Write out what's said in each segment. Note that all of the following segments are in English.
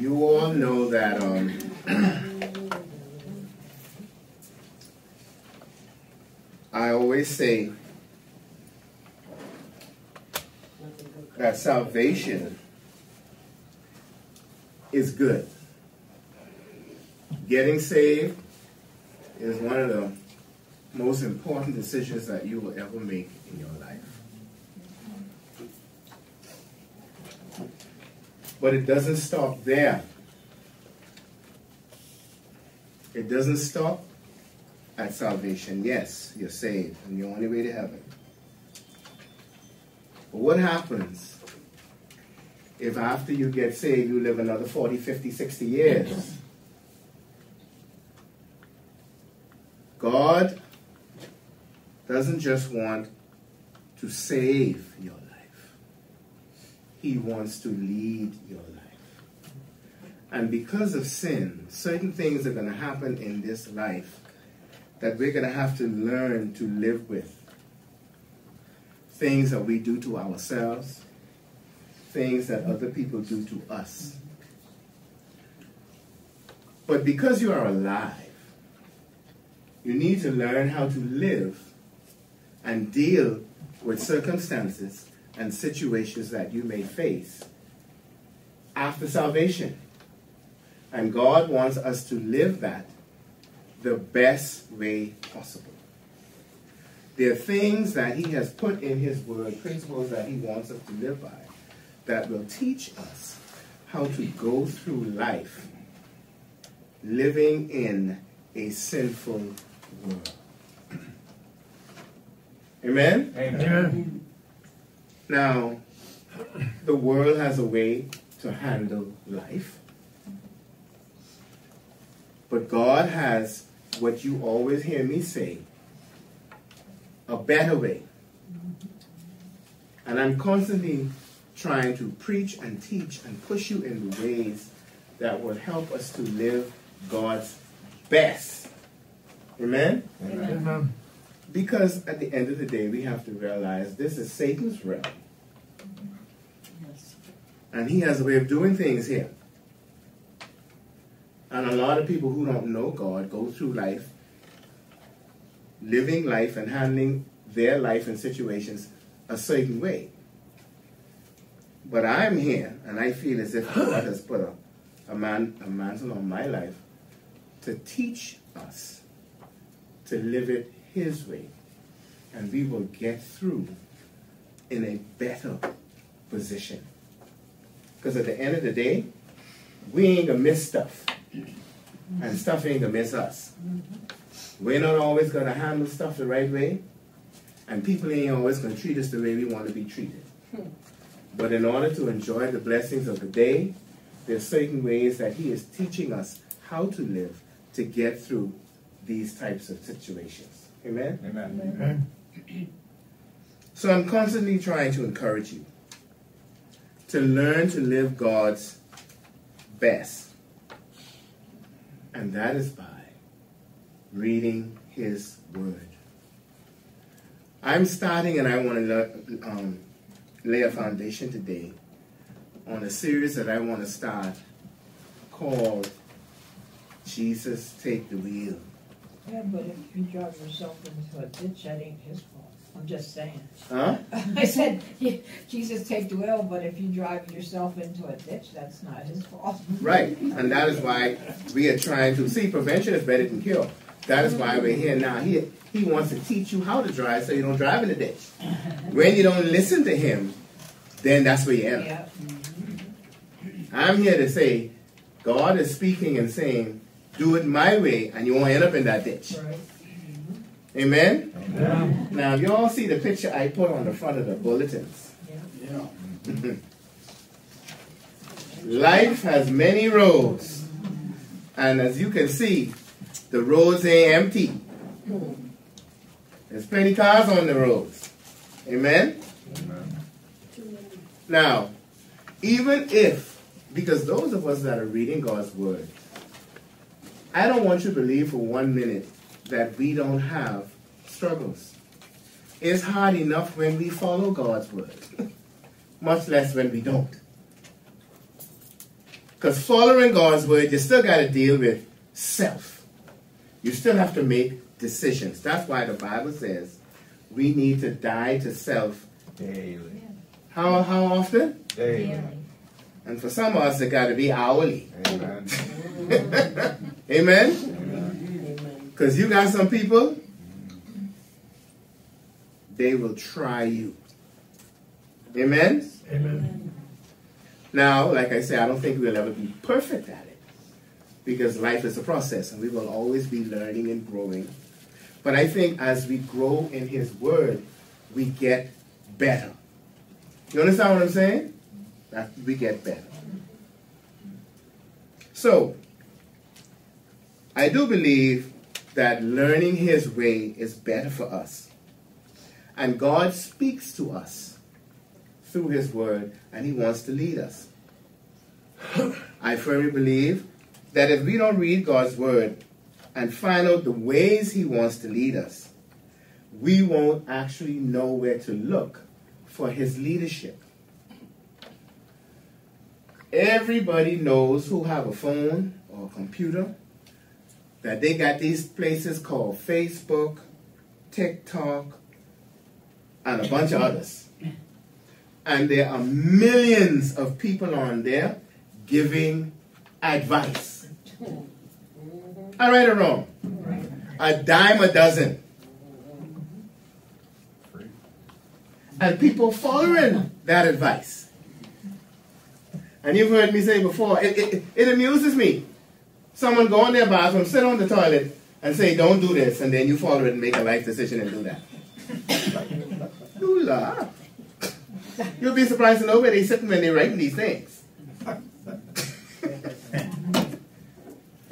you all know that um, I always say that salvation is good. Getting saved is one of the most important decisions that you will ever make in your life. But it doesn't stop there. It doesn't stop at salvation. Yes, you're saved and you're on your way to heaven. But what happens if after you get saved you live another 40, 50, 60 years? God doesn't just want to save your. He wants to lead your life. And because of sin, certain things are going to happen in this life that we're going to have to learn to live with. Things that we do to ourselves, things that other people do to us. But because you are alive, you need to learn how to live and deal with circumstances and situations that you may face after salvation. And God wants us to live that the best way possible. There are things that He has put in His Word, principles that He wants us to live by, that will teach us how to go through life living in a sinful world. Amen? Amen. Now, the world has a way to handle life. But God has what you always hear me say a better way. And I'm constantly trying to preach and teach and push you in the ways that will help us to live God's best. Amen? Amen. Because at the end of the day, we have to realize this is Satan's realm. And he has a way of doing things here. And a lot of people who don't know God go through life, living life and handling their life and situations a certain way. But I'm here, and I feel as if God has put a, a, man, a mantle on my life to teach us to live it His way. And we will get through in a better position. Because at the end of the day, we ain't gonna miss stuff. And stuff ain't gonna miss us. We're not always gonna handle stuff the right way. And people ain't always gonna treat us the way we want to be treated. But in order to enjoy the blessings of the day, there's certain ways that He is teaching us how to live to get through these types of situations. Amen? Amen. Amen. So I'm constantly trying to encourage you to learn to live God's best. And that is by reading His Word. I'm starting and I want to um, lay a foundation today on a series that I want to start called Jesus Take the Wheel. Yeah, but if you drive yourself into a ditch, that ain't his. I'm just saying. Huh? I said, yeah, Jesus take the wheel, but if you drive yourself into a ditch, that's not his fault. Right. And that is why we are trying to see prevention is better than cure. That is why we're here now. He, he wants to teach you how to drive so you don't drive in the ditch. When you don't listen to him, then that's where you end up. Yeah. I'm here to say God is speaking and saying, do it my way, and you won't end up in that ditch. Right. Amen? Amen. Now, you all see the picture I put on the front of the bulletins. Yeah. Life has many roads. And as you can see, the roads ain't empty. There's plenty cars on the roads. Amen? Now, even if, because those of us that are reading God's Word, I don't want you to believe for one minute that we don't have struggles. It's hard enough when we follow God's Word, much less when we don't. Because following God's word, you still got to deal with self. You still have to make decisions. That's why the Bible says we need to die to self. Daily. How, how often? Daily. And for some of us, it got to be hourly. Amen. Amen? Because you got some people, they will try you. Amen? Amen. Now, like I say, I don't think we'll ever be perfect at it because life is a process and we will always be learning and growing. But I think as we grow in His Word, we get better. You understand what I'm saying? That we get better. So, I do believe that learning His way is better for us. And God speaks to us through His Word, and He wants to lead us. I firmly believe that if we don't read God's Word and find out the ways He wants to lead us, we won't actually know where to look for His leadership. Everybody knows who have a phone or a computer that they got these places called Facebook, TikTok, and a bunch of others. And there are millions of people on there giving advice. I right or wrong? A dime a dozen. And people following that advice. And you've heard me say before, it, it, it amuses me. Someone go in their bathroom, sit on the toilet, and say, don't do this, and then you follow it and make a life decision and do that. you laugh. You'll be surprised to know where they're sitting when they're writing these things.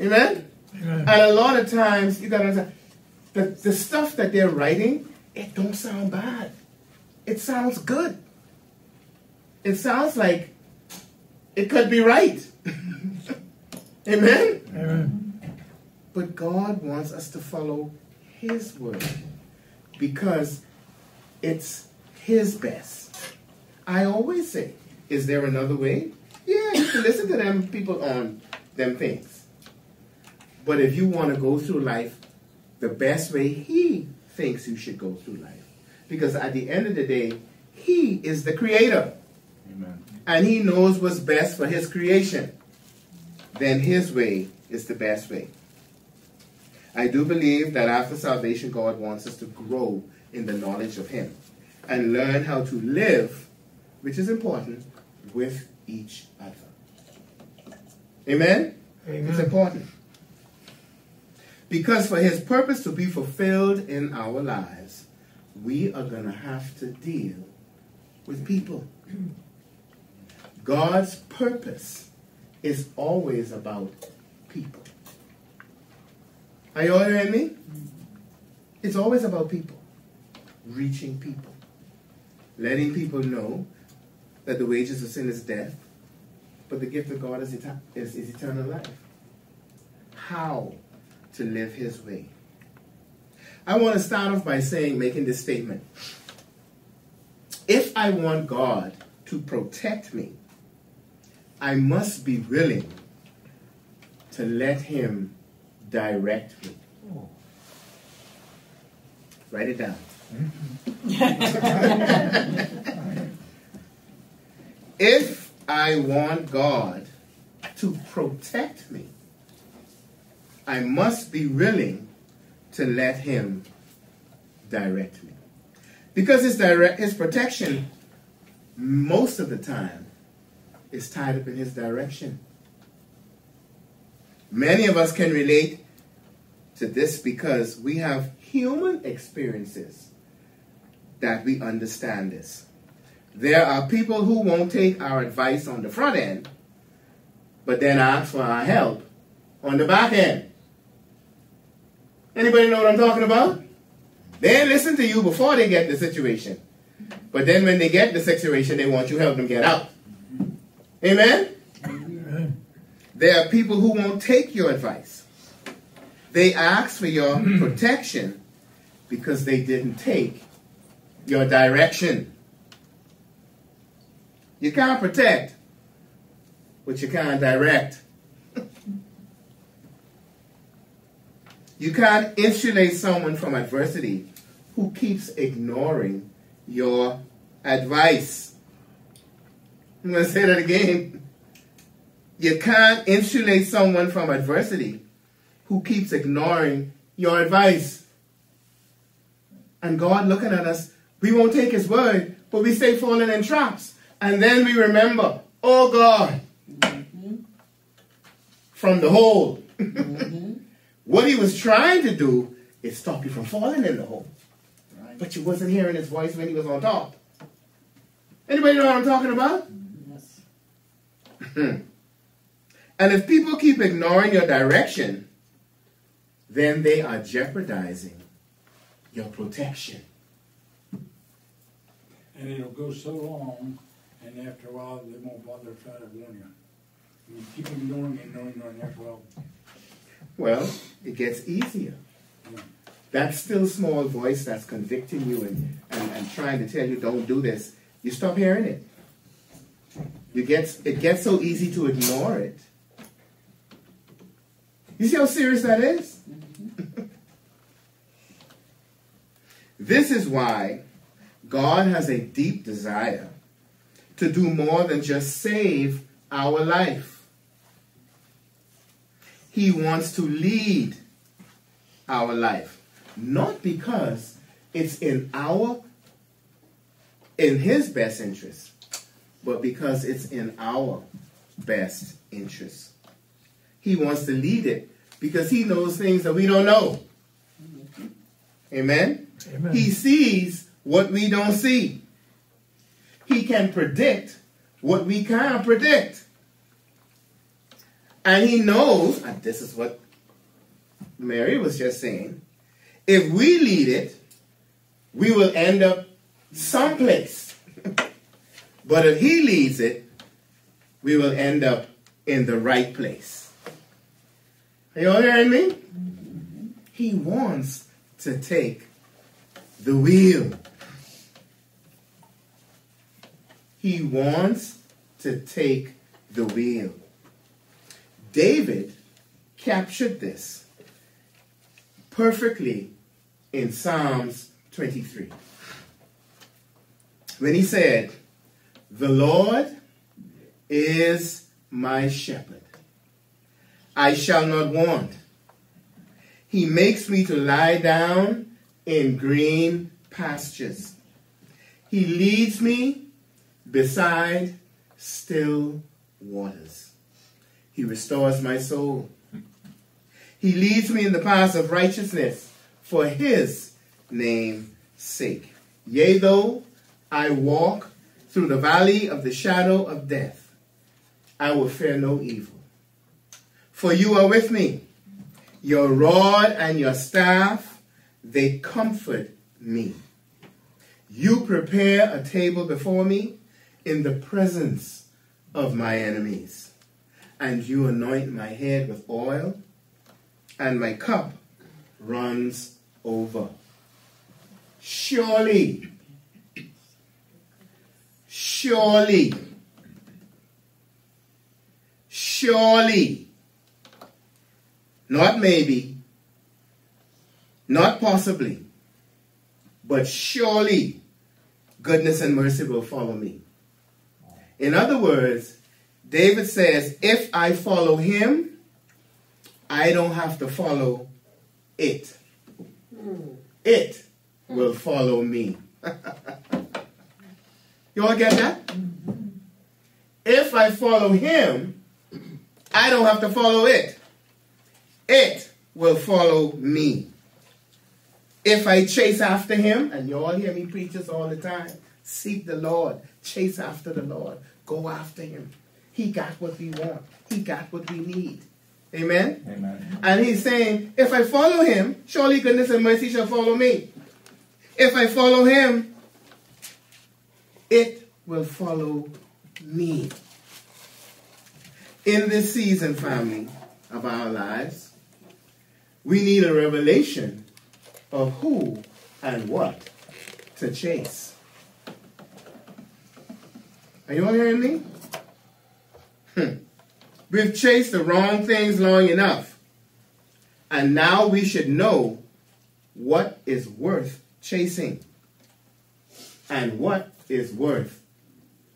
Amen? And a lot of times, you gotta understand, the, the stuff that they're writing, it don't sound bad. It sounds good. It sounds like it could be right. Amen? Amen. But God wants us to follow His word because it's His best. I always say, is there another way? Yeah, you can listen to them people on them things. But if you want to go through life the best way He thinks you should go through life, because at the end of the day, He is the creator Amen. and He knows what's best for His creation, then His way is the best way. I do believe that after salvation, God wants us to grow in the knowledge of Him and learn how to live, which is important, with each other. Amen? Amen. It's important. Because for His purpose to be fulfilled in our lives, we are going to have to deal with people. God's purpose is always about people. Are you all hearing me? It's always about people, reaching people, letting people know that the wages of sin is death, but the gift of God is, is, is eternal life. How to live His way. I want to start off by saying, making this statement. If I want God to protect me, I must be willing to let Him direct me. Oh. Write it down. Mm-hmm. if I want God to protect me, I must be willing to let Him direct me. Because His, direct, his protection, most of the time, is tied up in His direction. Many of us can relate to this because we have human experiences that we understand this. There are people who won't take our advice on the front end, but then ask for our help on the back end. Anybody know what I'm talking about? They listen to you before they get the situation. But then when they get the situation, they want you to help them get out. Amen? Amen. There are people who won't take your advice. They ask for your hmm. protection because they didn't take your direction. You can't protect but you can't direct. you can't insulate someone from adversity who keeps ignoring your advice. I'm going to say that again. You can't insulate someone from adversity who keeps ignoring your advice. And God looking at us, we won't take His word, but we stay falling in traps. And then we remember, oh God, from the hole. what He was trying to do is stop you from falling in the hole. But you wasn't hearing His voice when He was on top. Anybody know what I'm talking about? Yes. And if people keep ignoring your direction, then they are jeopardizing your protection. And it'll go so long, and after a while, they won't bother to try to warn you. You keep ignoring, ignoring, ignoring, after a while, Well, it gets easier. know, That still small voice that's convicting you and, and, and trying to tell you don't do this, you stop hearing it. You get, it gets so easy to ignore it. You see how serious that is? this is why God has a deep desire to do more than just save our life. He wants to lead our life. Not because it's in our in his best interest, but because it's in our best interest. He wants to lead it because he knows things that we don't know. Amen. Amen. He sees what we don't see. He can predict what we can't predict. And he knows, and this is what Mary was just saying, if we lead it, we will end up someplace. but if he leads it, we will end up in the right place. Are you all hearing me? He wants to take the wheel. He wants to take the wheel. David captured this perfectly in Psalms 23. When he said, The Lord is my shepherd. I shall not want. He makes me to lie down in green pastures. He leads me beside still waters. He restores my soul. He leads me in the paths of righteousness for his name's sake. Yea, though I walk through the valley of the shadow of death, I will fear no evil. For you are with me. Your rod and your staff, they comfort me. You prepare a table before me in the presence of my enemies. And you anoint my head with oil, and my cup runs over. Surely, surely, surely, not maybe, not possibly, but surely goodness and mercy will follow me. In other words, David says, if I follow him, I don't have to follow it. Hmm. It will follow me. you all get that? Mm-hmm. If I follow him, I don't have to follow it. It will follow me. If I chase after him, and you all hear me preach this all the time, seek the Lord, chase after the Lord, go after him. He got what we want, he got what we need. Amen? Amen. And he's saying, if I follow him, surely goodness and mercy shall follow me. If I follow him, it will follow me. In this season, family, of our lives, we need a revelation of who and what to chase. Are you all hearing me? Hmm. We've chased the wrong things long enough. And now we should know what is worth chasing and what is worth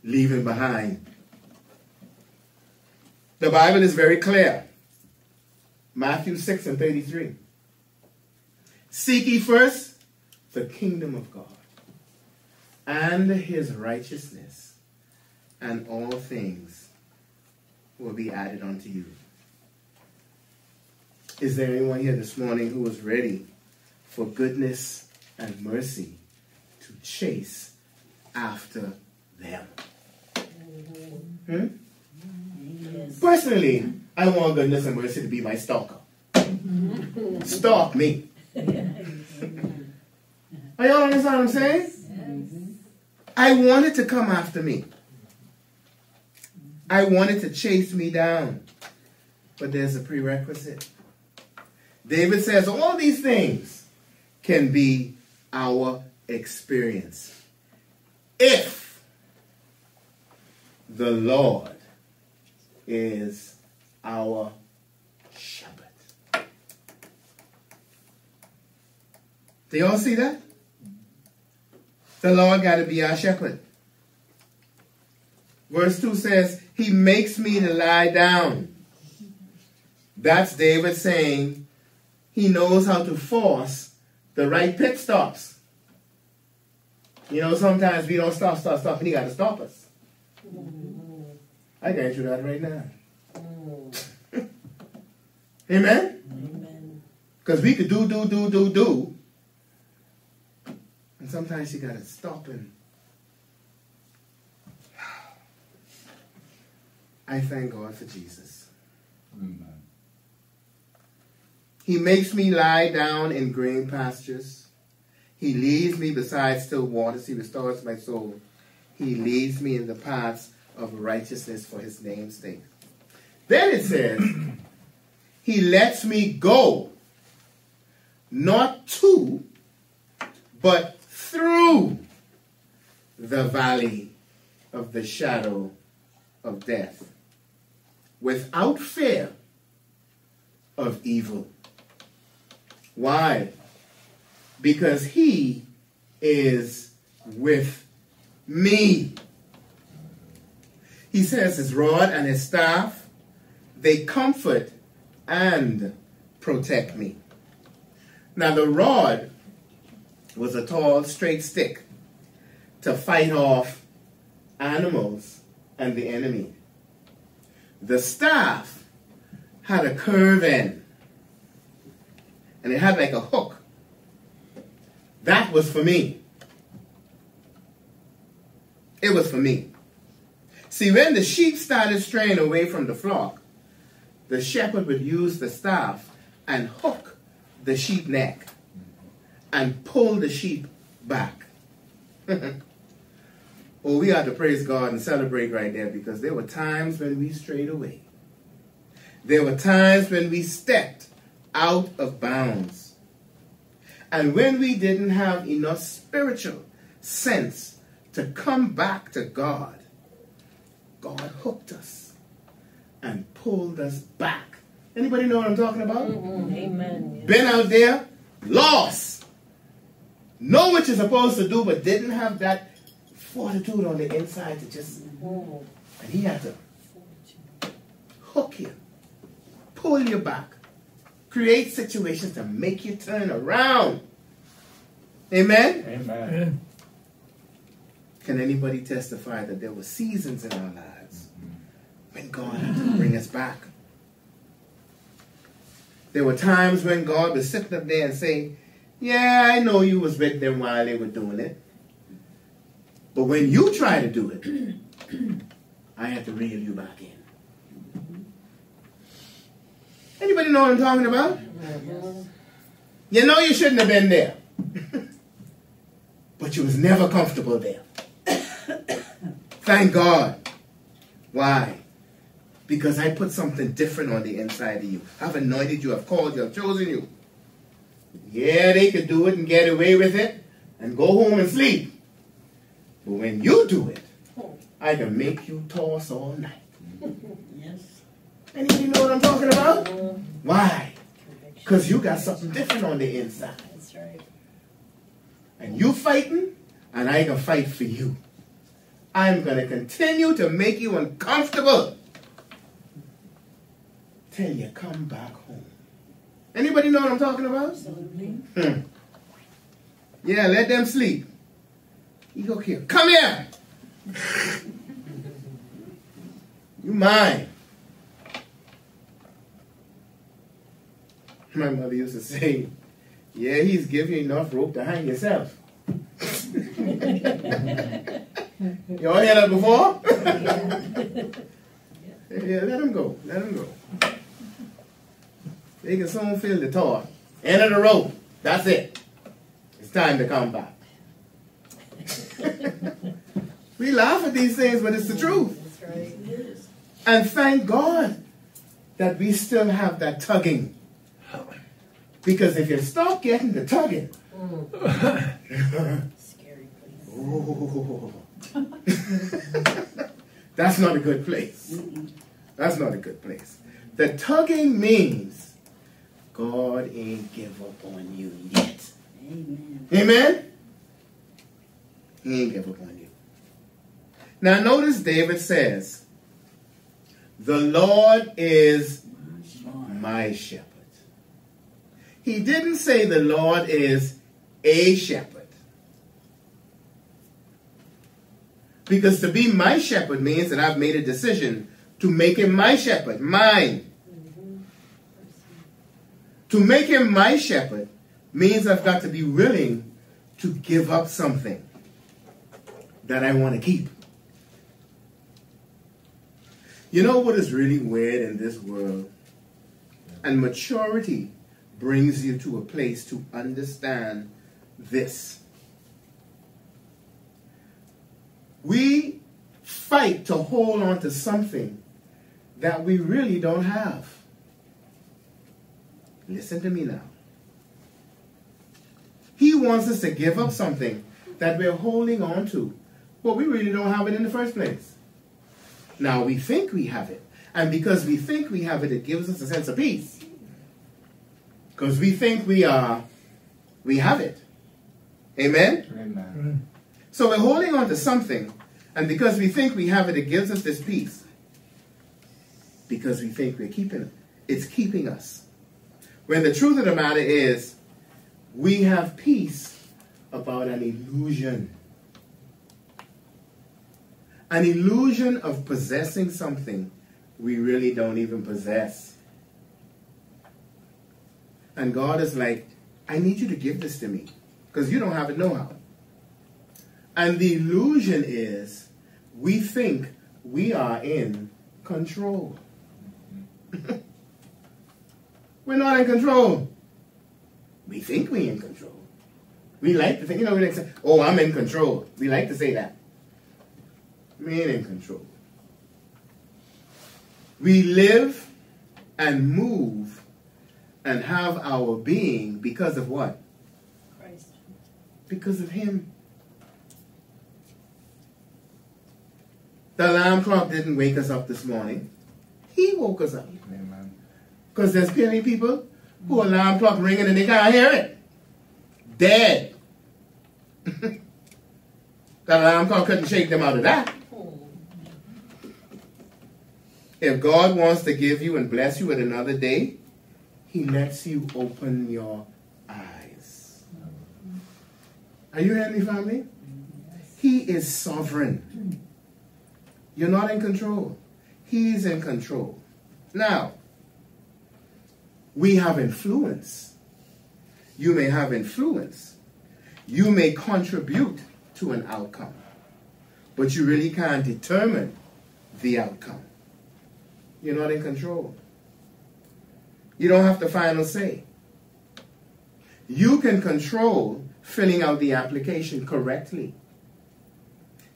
leaving behind. The Bible is very clear. Matthew 6 and 33. Seek ye first the kingdom of God and his righteousness, and all things will be added unto you. Is there anyone here this morning who is ready for goodness and mercy to chase after them? Hmm? Personally, I want goodness and mercy to be my stalker. Stalk me. Are y'all understand what I'm saying? I wanted to come after me. I wanted to chase me down. But there's a prerequisite. David says all these things can be our experience if the Lord is our shepherd. Do y'all see that? The Lord got to be our shepherd. Verse 2 says, He makes me to lie down. That's David saying he knows how to force the right pit stops. You know, sometimes we don't stop, stop, stop, and he got to stop us. I got you that right now. Mm. Amen? Amen. Because we could do, do, do, do, do. And sometimes you got to stop and. I thank God for Jesus. Amen. He makes me lie down in green pastures. He leads me beside still waters. He restores my soul. He leads me in the paths of righteousness for his name's sake. Then it says, He lets me go, not to, but through the valley of the shadow of death, without fear of evil. Why? Because he is with me. He says his rod and his staff, they comfort and protect me. Now, the rod was a tall, straight stick to fight off animals and the enemy. The staff had a curve end, and it had like a hook. That was for me. It was for me. See, when the sheep started straying away from the flock, the shepherd would use the staff and hook the sheep neck and pull the sheep back. Well, we ought to praise God and celebrate right there because there were times when we strayed away. There were times when we stepped out of bounds. And when we didn't have enough spiritual sense to come back to God, God hooked us and pulled us back. Anybody know what I'm talking about? Amen. Been out there, lost. Know what you're supposed to do, but didn't have that fortitude on the inside to just. Oh, And he had to hook you, pull you back, create situations to make you turn around. Amen? Amen. Can anybody testify that there were seasons in our lives when God had to bring us back? There were times when God was sitting up there and saying, Yeah, I know you was with them while they were doing it. But when you try to do it, I had to reel you back in. Anybody know what I'm talking about? You know you shouldn't have been there. but you was never comfortable there. Thank God. Why? Because I put something different on the inside of you. I've anointed you, I've called you, I've chosen you. Yeah, they could do it and get away with it and go home and sleep. But when you do it, I can make you toss all night. yes. Anybody know what I'm talking about? Mhm. Why? Because you got something different on the inside. That's right. And you fighting, and I can fight for you. I'm going to continue to make you uncomfortable till you come back home. Anybody know what I'm talking about? Hmm. Yeah, let them sleep. You go here. Come here. you mine. My mother used to say, yeah, he's giving you enough rope to hang yourself. you all heard that before? yeah, let him go. Let him go. They can soon feel the toy. End of the rope. That's it. It's time to come back. we laugh at these things, but it's the truth. That's right. And thank God that we still have that tugging. Because if you stop getting the tugging, mm. Scary place. oh, that's not a good place. That's not a good place. The tugging means God ain't give up on you yet. Amen. Amen? He ain't give up on you. Now notice David says, The Lord is my shepherd. He didn't say the Lord is a shepherd. Because to be my shepherd means that I've made a decision to make him my shepherd, mine. To make him my shepherd means I've got to be willing to give up something that I want to keep. You know what is really weird in this world? And maturity brings you to a place to understand this. We fight to hold on to something that we really don't have. Listen to me now. He wants us to give up something that we're holding on to, but we really don't have it in the first place. Now we think we have it. And because we think we have it, it gives us a sense of peace. Because we think we are, we have it. Amen? Amen. So we're holding on to something, and because we think we have it, it gives us this peace. Because we think we're keeping it. It's keeping us. When the truth of the matter is, we have peace about an illusion. An illusion of possessing something we really don't even possess. And God is like, I need you to give this to me because you don't have it know how. And the illusion is we think we are in control. We're not in control. We think we're in control. We like to think, you know, we like to say, oh, I'm in control. We like to say that. We ain't in control. We live and move and have our being because of what? Christ. Because of Him. The alarm clock didn't wake us up this morning. He woke us up. Because there's plenty people who alarm clock ringing and they can't hear it. Dead. that alarm clock couldn't shake them out of that. If God wants to give you and bless you with another day, He lets you open your eyes. Are you hearing me, family? He is sovereign. You're not in control. He's in control. Now, we have influence. You may have influence. You may contribute to an outcome. But you really can't determine the outcome. You're not in control. You don't have the final say. You can control filling out the application correctly.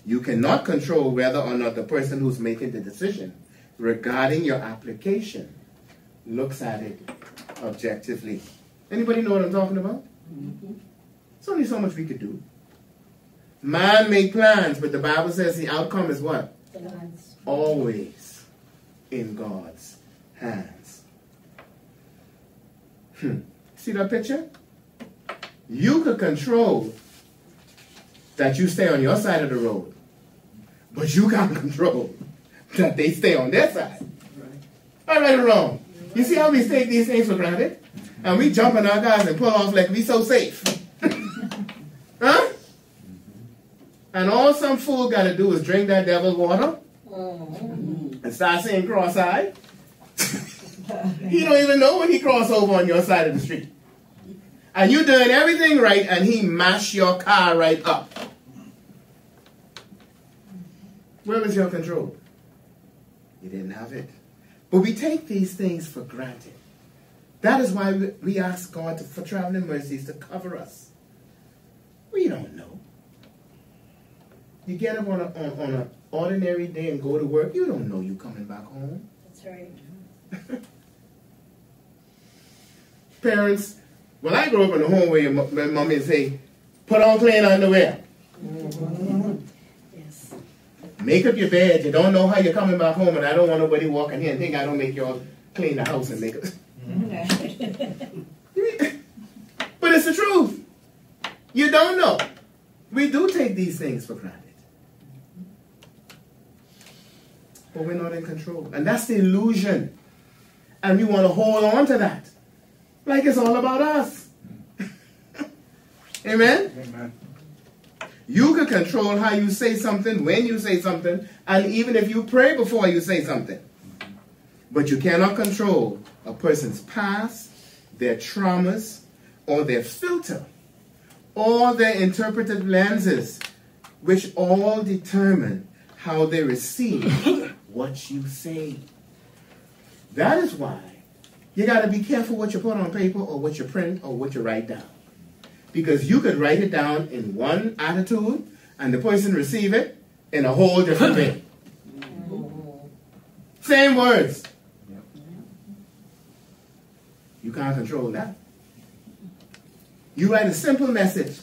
You cannot control whether or not the person who's making the decision regarding your application looks at it objectively. Anybody know what I'm talking about? There's only so much we could do. Man make plans, but the Bible says the outcome is what? God's. always in God's hands. Hmm. See that picture? You could control that you stay on your side of the road, but you can't control that they stay on their side. All right or wrong? You see how we take these things for granted? And we jump in our cars and pull off like we so safe. huh? And all some fool got to do is drink that devil's water and start saying cross-eyed. he don't even know when he cross over on your side of the street. And you're doing everything right and he mash your car right up. Where was your control? You didn't have it. But we take these things for granted. That is why we- ask God for traveling mercies to cover us. We don't know. You get up on an on, on a ordinary day and go to work, you don't know you're coming back home. That's right. Parents, when I grew up in the home where your mo- my mommy would say, put on clean underwear, Yes. Make up your bed, you don't know how you're coming back home, and I don't want nobody walking here and think I don't make y'all clean the house and make it. But it's the truth. You don't know. We do take these things for granted. But we're not in control. And that's the illusion. And we want to hold on to that. Like it's all about us. Amen? Amen. You can control how you say something, when you say something, and even if you pray before you say something. But you cannot control a person's past, their traumas, or their filter, or their interpretive lenses, which all determine how they receive what you say. That is why you got to be careful what you put on paper or what you print or what you write down. Because you could write it down in one attitude and the person receive it in a whole different way. Same words. You can't control that. You write a simple message.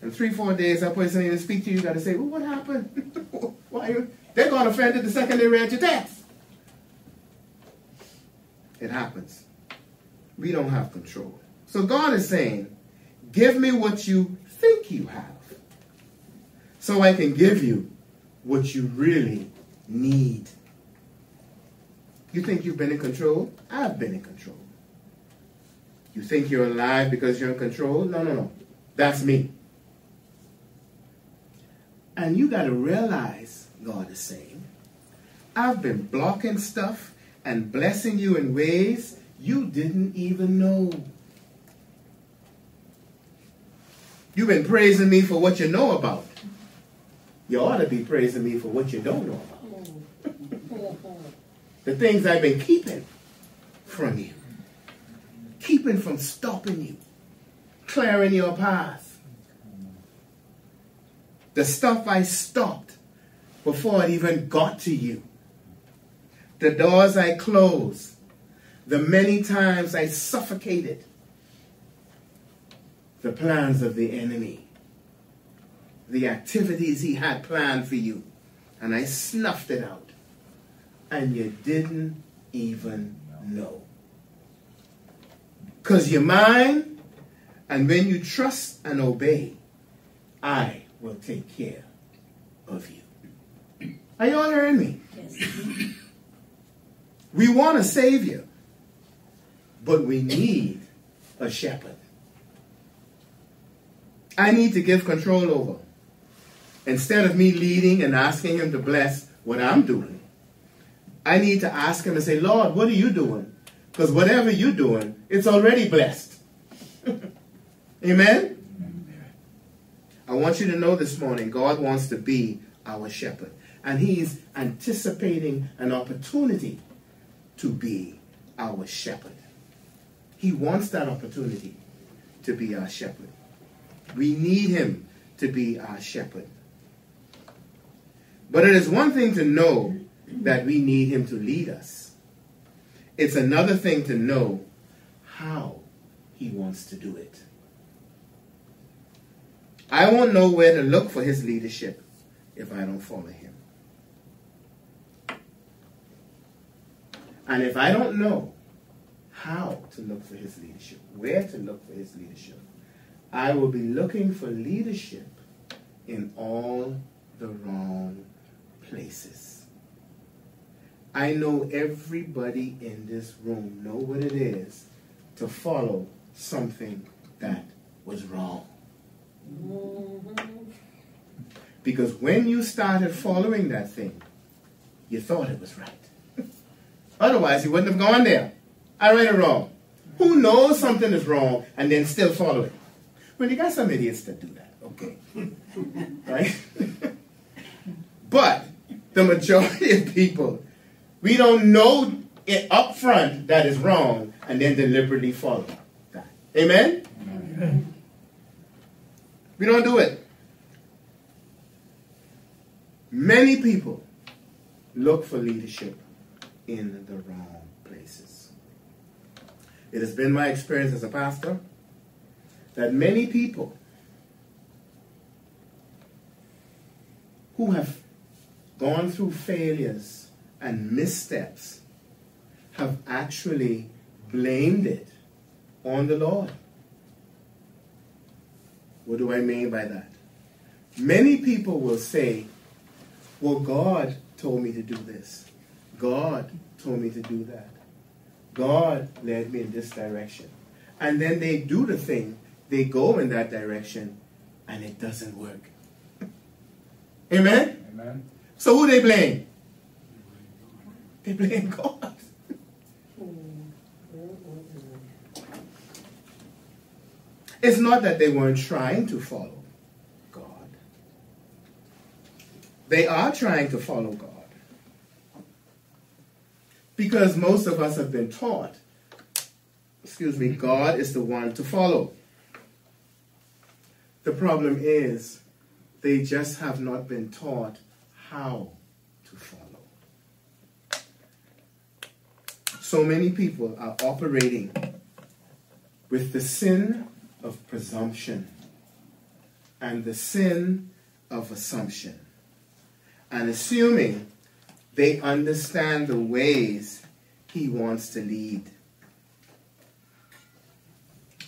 In three, four days, that person even speak to you, you got to say, well, what happened? Why you? They're going to offended the second they read your text. It happens. We don't have control. So God is saying, give me what you think you have so I can give you what you really need. You think you've been in control? I've been in control. You think you're alive because you're in control? No, no, no. That's me. And you got to realize, God is saying, I've been blocking stuff and blessing you in ways you didn't even know. You've been praising me for what you know about. You ought to be praising me for what you don't know about. the things I've been keeping from you, keeping from stopping you, clearing your path. The stuff I stopped before it even got to you. The doors I closed. The many times I suffocated the plans of the enemy. The activities he had planned for you. And I snuffed it out. And you didn't even know. Because you're mine. And when you trust and obey, I will take care of you. Are you all hearing me? Yes. We want a savior, but we need a shepherd. I need to give control over. Instead of me leading and asking him to bless what I'm doing, I need to ask him and say, Lord, what are you doing? Because whatever you're doing, it's already blessed. Amen? I want you to know this morning, God wants to be our shepherd. And he's anticipating an opportunity to be our shepherd. He wants that opportunity to be our shepherd. We need him to be our shepherd. But it is one thing to know that we need him to lead us. It's another thing to know how he wants to do it. I won't know where to look for his leadership if I don't follow him. And if I don't know how to look for his leadership, where to look for his leadership, I will be looking for leadership in all the wrong places. I know everybody in this room know what it is to follow something that was wrong. Because when you started following that thing, you thought it was right. Otherwise, you wouldn't have gone there. I read it wrong. Who knows something is wrong and then still follow it? Well, you got some idiots that do that, okay? right? but the majority of people, we don't know it up front that is wrong and then deliberately follow that. Amen? Amen. We don't do it. Many people look for leadership in the wrong places. It has been my experience as a pastor that many people who have gone through failures and missteps have actually blamed it on the Lord. What do I mean by that? Many people will say, Well, God told me to do this. God told me to do that. God led me in this direction. And then they do the thing, they go in that direction, and it doesn't work. Amen? Amen. So who they blame? They blame God. It's not that they weren't trying to follow God. They are trying to follow God. Because most of us have been taught, excuse me, God is the one to follow. The problem is, they just have not been taught how to follow. So many people are operating with the sin of presumption and the sin of assumption and assuming they understand the ways he wants to lead.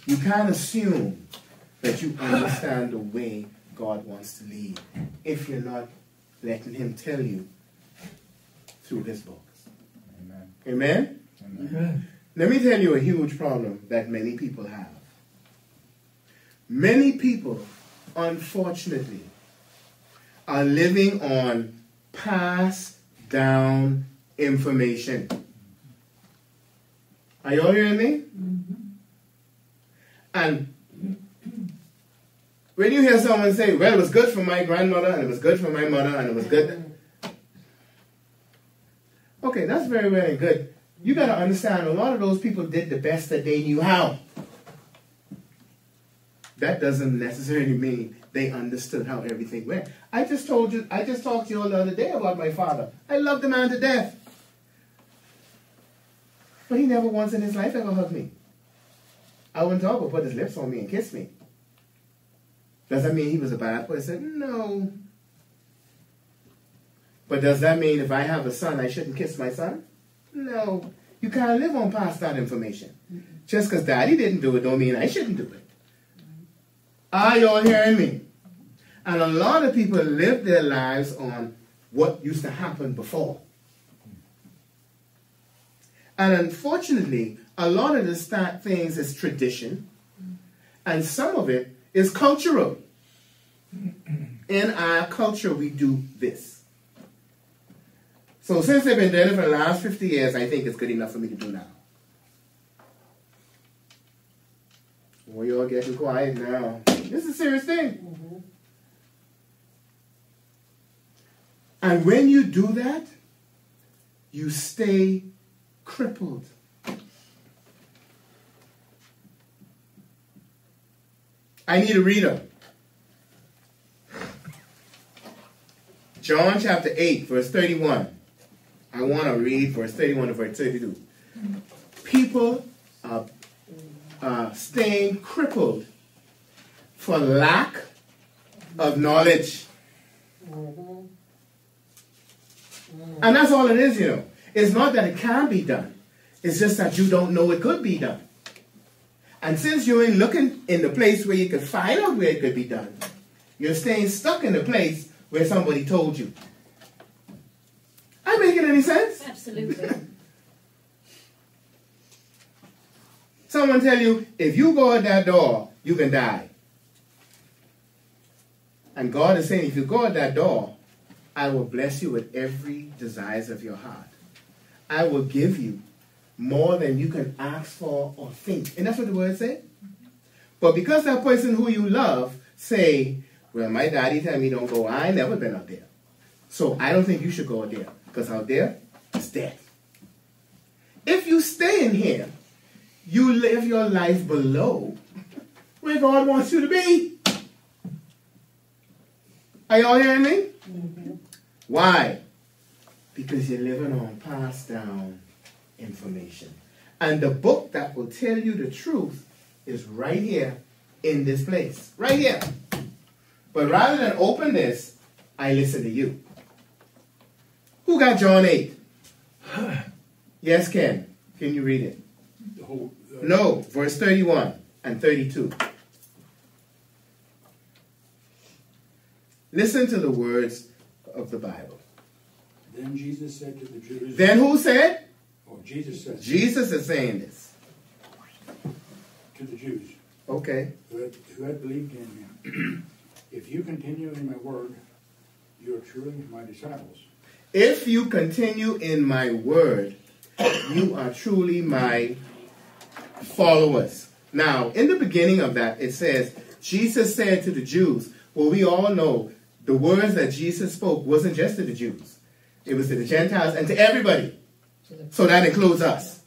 You can't assume that you understand the way God wants to lead if you're not letting him tell you through his books. Amen. Amen? Amen. Amen. Let me tell you a huge problem that many people have. Many people, unfortunately, are living on passed down information. Are you all hearing me? Mm-hmm. And when you hear someone say, well, it was good for my grandmother, and it was good for my mother, and it was good. Okay, that's very, very good. You got to understand, a lot of those people did the best that they knew how. That doesn't necessarily mean they understood how everything went. I just told you, I just talked to you the other day about my father. I love the man to death. But he never once in his life ever hugged me. I wouldn't talk, but put his lips on me and kiss me. Does that mean he was a bad person? No. But does that mean if I have a son, I shouldn't kiss my son? No. You can't live on past that information. Just because daddy didn't do it don't mean I shouldn't do it. Are you all hearing me? And a lot of people live their lives on what used to happen before. And unfortunately, a lot of the sta- things is tradition, mm. and some of it is cultural. In our culture, we do this. So since they've been doing it for the last 50 years, I think it's good enough for me to do now. Well, you're getting quiet now. This is a serious thing. And when you do that, you stay crippled. I need a reader. John chapter 8, verse 31. I want to read verse 31 to verse 32. People are uh, staying crippled for lack of knowledge. And that's all it is, you know. It's not that it can't be done. It's just that you don't know it could be done. And since you ain't looking in the place where you could find out where it could be done, you're staying stuck in the place where somebody told you. Am I making any sense? Absolutely. Someone tell you, if you go out that door, you can die. And God is saying, if you go out that door, I will bless you with every desires of your heart. I will give you more than you can ask for or think. And that's what the word say. But because that person who you love say, well, my daddy tell me don't go, I never been out there. So I don't think you should go out there. Because out there is death. If you stay in here, you live your life below where God wants you to be. Are y'all hearing me? Mm-hmm. Why? Because you're living on passed down information. And the book that will tell you the truth is right here in this place. Right here. But rather than open this, I listen to you. Who got John 8? yes, Ken. Can you read it? Whole, uh, No, verse 31 and 32. Listen to the words of the Bible. Then Jesus said to the Jews, Then who said? Jesus said Jesus is saying this. to the Jews Okay. who had, who had believed in him, if you continue in my word, you are truly my disciples. If you continue in my word, you are truly my followers. Now, in the beginning of that, it says, Jesus said to the Jews, well, we all know the words that Jesus spoke wasn't just to the Jews. It was to the Gentiles and to everybody. So that includes us.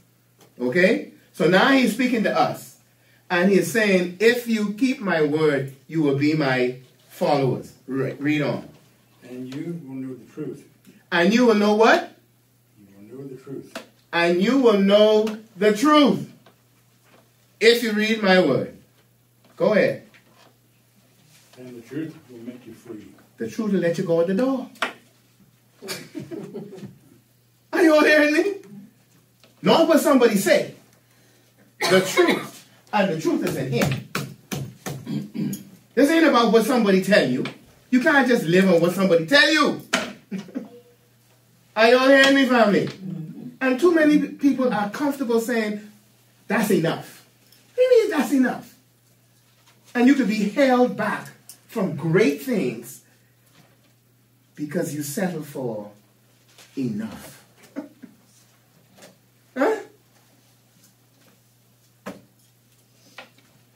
Okay? So now he's speaking to us. And he's saying, if you keep my word, you will be my followers. Re- Read on. And you will know the truth. And you will know what? You will know the truth. and you will know the truth if you read my word. Go ahead. And the truth will make you free. The truth will let you go out the door. Are you all hearing me? Not what somebody say. The truth. And the truth is in him. This ain't about what somebody tell you. You can't just live on what somebody tell you. Are you all hearing me, family? And too many people are comfortable saying, that's enough. What do you mean that's enough? And you could be held back from great things because you settle for enough.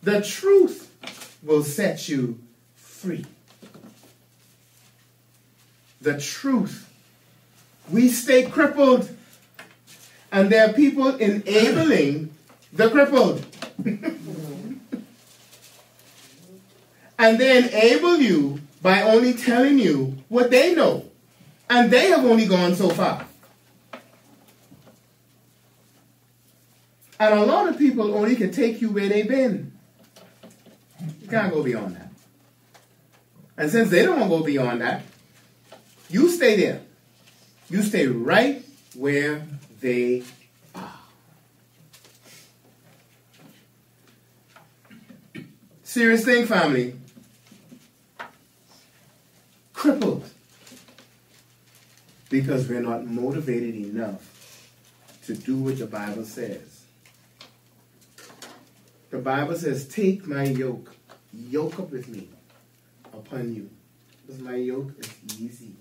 The truth will set you free. The truth. We stay crippled, and there are people enabling the crippled. and they enable you by only telling you what they know. And they have only gone so far. And a lot of people only can take you where they've been. You can't go beyond that. And since they don't want to go beyond that, you stay there. You stay right where they are. Serious thing, family. Crippled. Because we're not motivated enough to do what the Bible says. The Bible says, Take my yoke, yoke up with me upon you. Because my yoke is easy.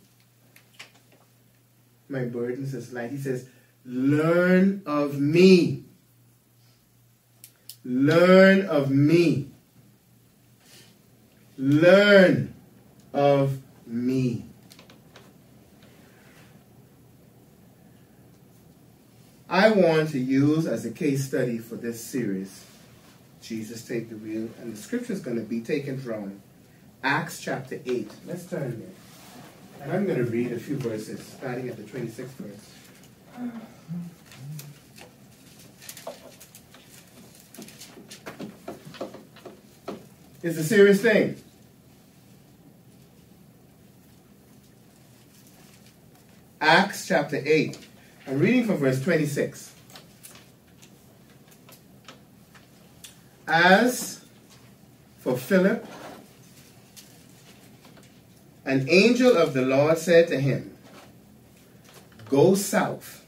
My burden is light. He says, Learn of me. Learn of me. Learn of me. I want to use as a case study for this series Jesus Take the Wheel, and the scripture is going to be taken from Acts chapter 8. Let's turn there. And I'm going to read a few verses, starting at the 26th verse. It's a serious thing. Acts chapter 8. I'm reading from verse 26. As for Philip, an angel of the Lord said to him, Go south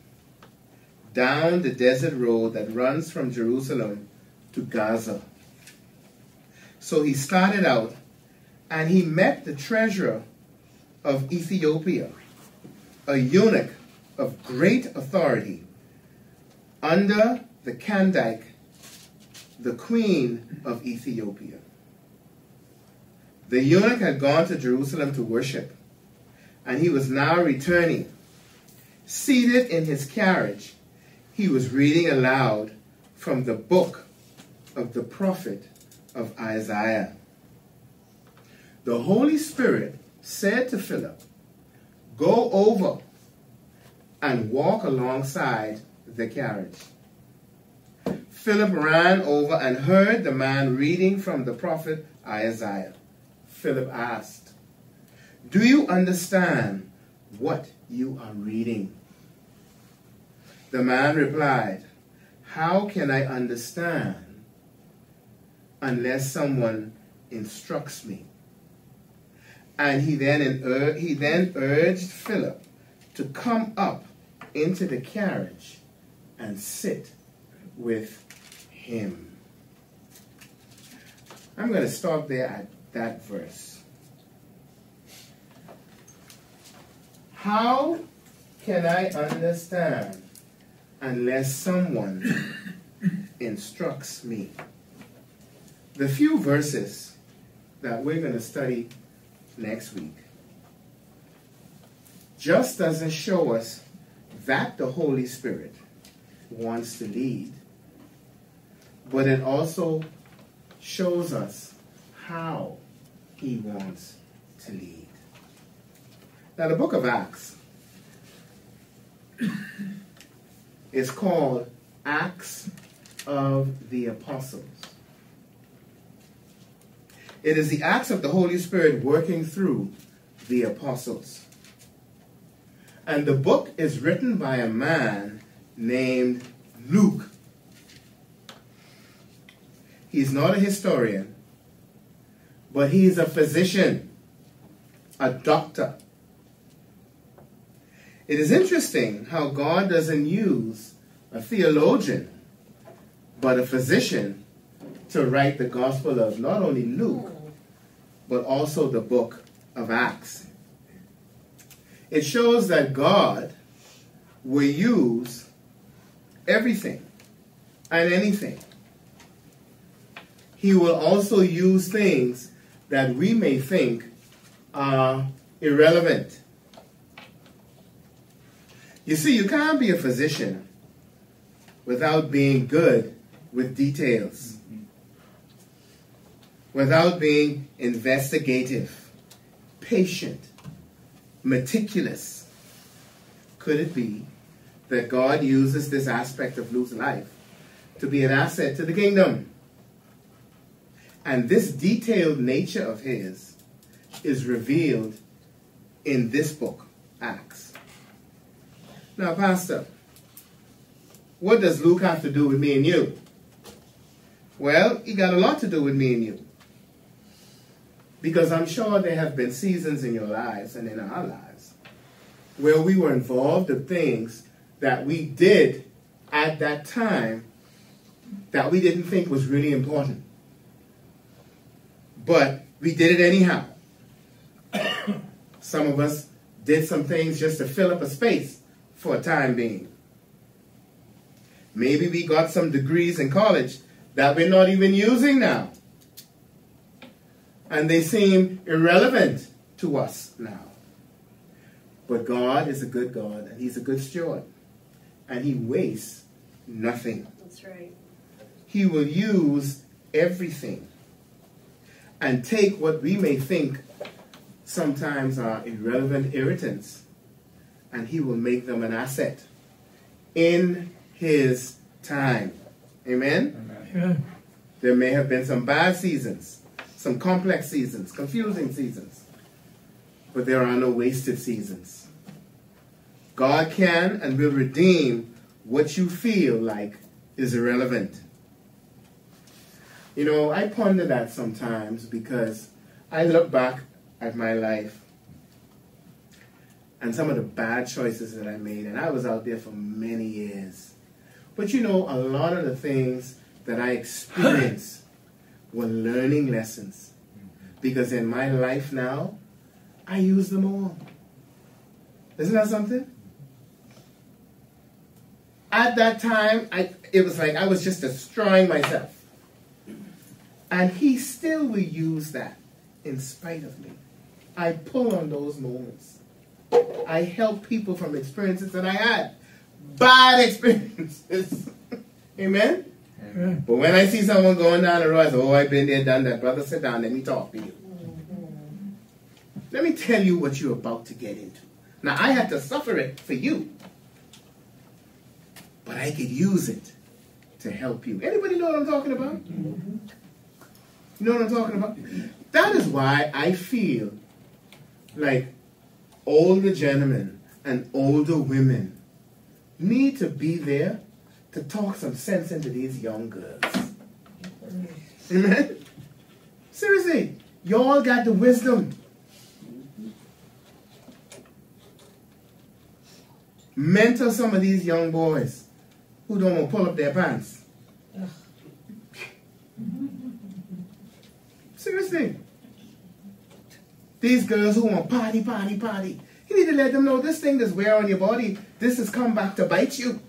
down the desert road that runs from Jerusalem to Gaza. So he started out and he met the treasurer of Ethiopia, a eunuch of great authority, under the Kandake, the queen of Ethiopia. The eunuch had gone to Jerusalem to worship, and he was now returning. Seated in his carriage, he was reading aloud from the book of the prophet of Isaiah. The Holy Spirit said to Philip, Go over and walk alongside the carriage. Philip ran over and heard the man reading from the prophet Isaiah. Philip asked, Do you understand what you are reading? The man replied, How can I understand unless someone instructs me? And he then, he then urged Philip to come up into the carriage and sit with him. I'm going to stop there at that verse. How can I understand unless someone instructs me? The few verses that we're going to study next week just doesn't show us that the Holy Spirit wants to lead, but it also shows us how he wants to lead. Now, the book of Acts is called Acts of the Apostles. It is the acts of the Holy Spirit working through the apostles. And the book is written by a man named Luke. He's not a historian, but he's a physician, a doctor. It is interesting how God doesn't use a theologian, but a physician to write the gospel of not only Luke, but also the book of Acts. It shows that God will use everything and anything. He will also use things that we may think are irrelevant. You see, you can't be a physician without being good with details, without being investigative, patient, meticulous. Could it be that God uses this aspect of Luke's life to be an asset to the kingdom? And this detailed nature of his is revealed in this book, Acts. Now, Pastor, what does Luke have to do with me and you? Well, he got a lot to do with me and you. Because I'm sure there have been seasons in your lives and in our lives where we were involved in things that we did at that time that we didn't think was really important. But we did it anyhow. some of us did some things just to fill up a space for a time being. Maybe we got some degrees in college that we're not even using now. And they seem irrelevant to us now. But God is a good God, and He's a good steward. And He wastes nothing. That's right. He will use everything and take what we may think sometimes are irrelevant irritants, and He will make them an asset in His time. Amen? Amen. There may have been some bad seasons, some complex seasons, confusing seasons, but there are no wasted seasons. God can and will redeem what you feel like is irrelevant. You know, I ponder that sometimes because I look back at my life and some of the bad choices that I made, and I was out there for many years. But you know, a lot of the things that I experienced were learning lessons because in my life now, I use them all. Isn't that something? At that time, I, it was like I was just destroying myself. And he still will use that in spite of me. I pull on those moments. I help people from experiences that I had. Bad experiences. Amen? Amen. But when I see someone going down the road, I say, oh, I've been there, done that. Brother, sit down, let me talk to you. Mm-hmm. Let me tell you what you're about to get into. Now, I had to suffer it for you. But I could use it to help you. Anybody know what I'm talking about? Mm-hmm. You know what I'm talking about? That is why I feel like older gentlemen and older women need to be there to talk some sense into these young girls. Amen? Seriously, y'all got the wisdom. Mentor some of these young boys who don't want to pull up their pants. Seriously. These girls who want party, party, party. You need to let them know this thing that's wear on your body, this has come back to bite you.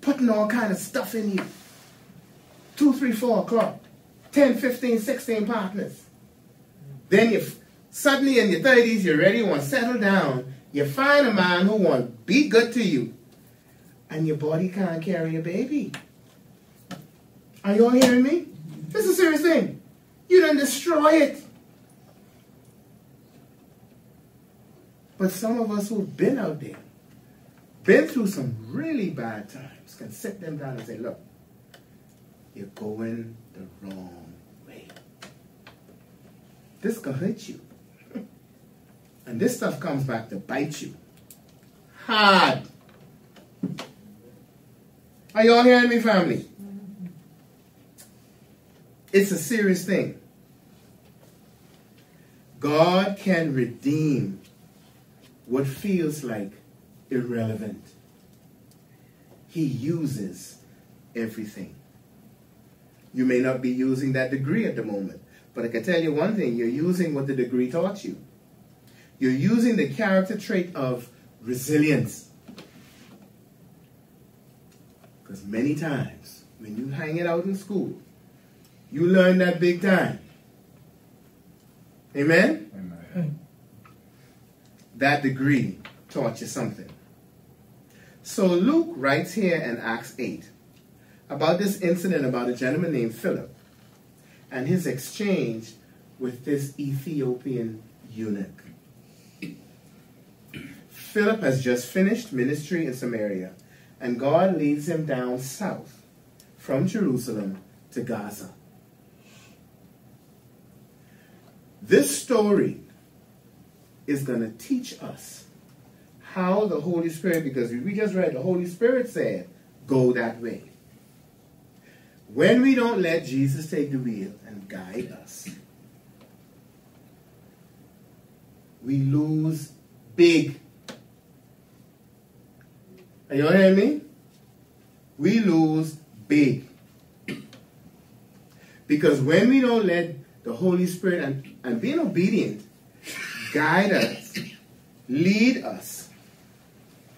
Putting all kind of stuff in you. Two, three, four o'clock. 10, 15, 16 partners. Then you suddenly in your 30s, you're ready, you want to settle down. You find a man who want to be good to you. And your body can't carry a baby. Are you all hearing me? This is a serious thing. You done destroy it. But some of us who've been out there, been through some really bad times, can sit them down and say, look, you're going the wrong way. This can hurt you. And this stuff comes back to bite you. Hard. Are y'all hearing me, family? It's a serious thing. God can redeem what feels like irrelevant. He uses everything. You may not be using that degree at the moment, but I can tell you one thing you're using what the degree taught you. You're using the character trait of resilience. Because many times when you hang it out in school, you learn that big time. Amen? Amen. That degree taught you something. So Luke writes here in Acts 8 about this incident about a gentleman named Philip and his exchange with this Ethiopian eunuch. Philip has just finished ministry in Samaria, and God leads him down south from Jerusalem to Gaza. This story is going to teach us how the Holy Spirit, because we just read, the Holy Spirit said, go that way. When we don't let Jesus take the wheel and guide us, we lose big. Are you hearing me? We lose big. Because when we don't let the Holy Spirit and, and being obedient guide us, lead us,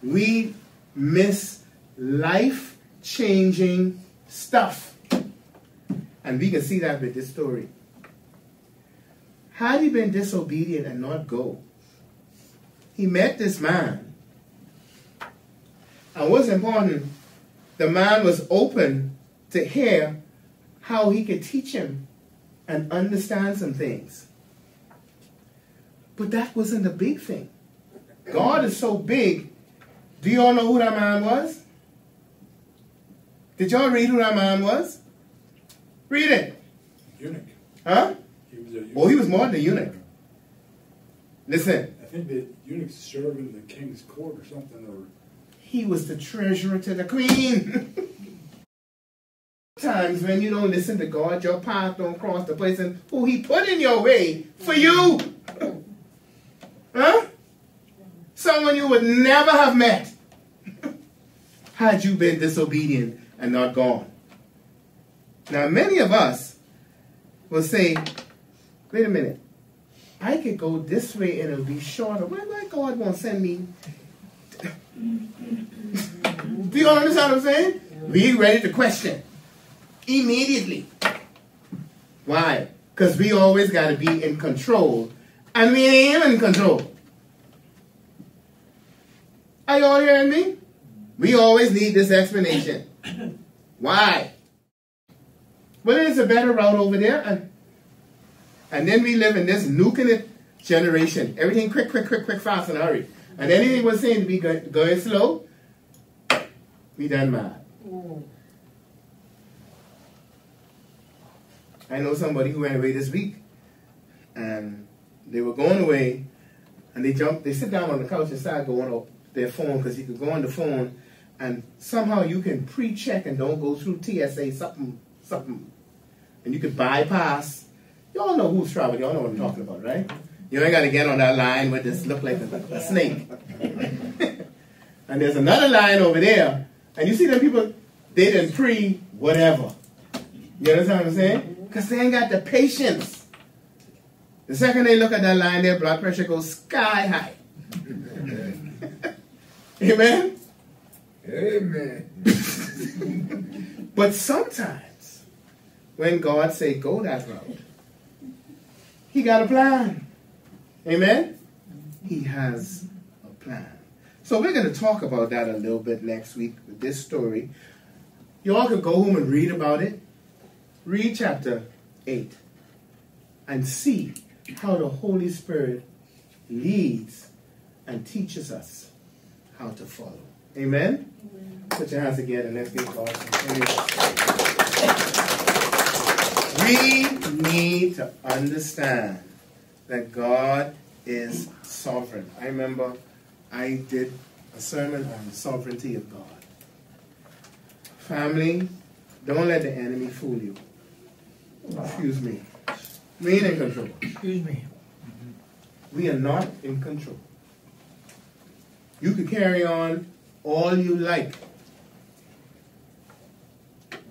we miss life changing stuff. And we can see that with this story. Had he been disobedient and not go, he met this man. And what's important, the man was open to hear how he could teach him and understand some things. But that wasn't the big thing. God is so big. Do you all know who that man was? Did y'all read who that man was? Read it. Eunuch. Huh? He was a eunuch. Oh, he was more than a eunuch. Listen, I think the eunuchs served in the king's court or something, or he was the treasurer to the queen. Times when you don't listen to God, your path don't cross the place and who He put in your way for you. Huh? Someone you would never have met had you been disobedient and not gone. Now, many of us will say, wait a minute, I could go this way and it'll be shorter. Why my God won't send me? Do you understand what I'm saying? We ready to question immediately. Why? Because we always got to be in control, and we ain't in control. Are you all hearing me? We always need this explanation. Why? Well, there's a better route over there, and and then we live in this nuking it generation. Everything quick, quick, quick, quick, fast, and hurry. And anything was saying to be go- going slow, we done mad. I know somebody who went away this week, and they were going away, and they jumped, they sit down on the couch and start going up their phone because you could go on the phone, and somehow you can pre-check and don't go through TSA something, something, and you could bypass. Y'all know who's traveling. Y'all know what I'm talking about, right? You ain't got to get on that line where this look like a, a snake. and there's another line over there, and you see them people, they didn't pre whatever. You understand what I'm saying? Because they ain't got the patience. The second they look at that line, their blood pressure goes sky high. Amen? Amen. But sometimes, when God say go that route, He got a plan. Amen? He has a plan. So we're going to talk about that a little bit next week with this story. You all can go home and read about it. Read chapter 8 and see how the Holy Spirit leads and teaches us how to follow. Amen? Put your hands together and let's give God some praise. We need to understand that God is sovereign. I remember I did a sermon on the sovereignty of God. Family, don't let the enemy fool you. Excuse me. We ain't in control. Excuse me. We are not in control. You can carry on all you like.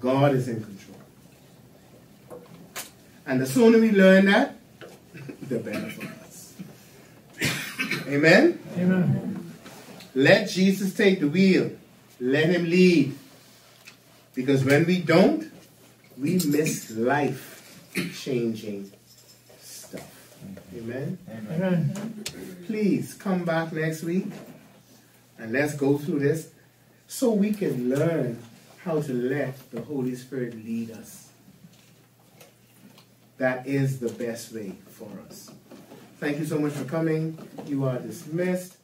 God is in control. And the sooner we learn that, the better for us. Amen? Amen. Let Jesus take the wheel. Let him lead. Because when we don't, we miss life changing stuff. Amen? Amen. Please come back next week and let's go through this so we can learn how to let the Holy Spirit lead us. That is the best way for us. Thank you so much for coming. You are dismissed.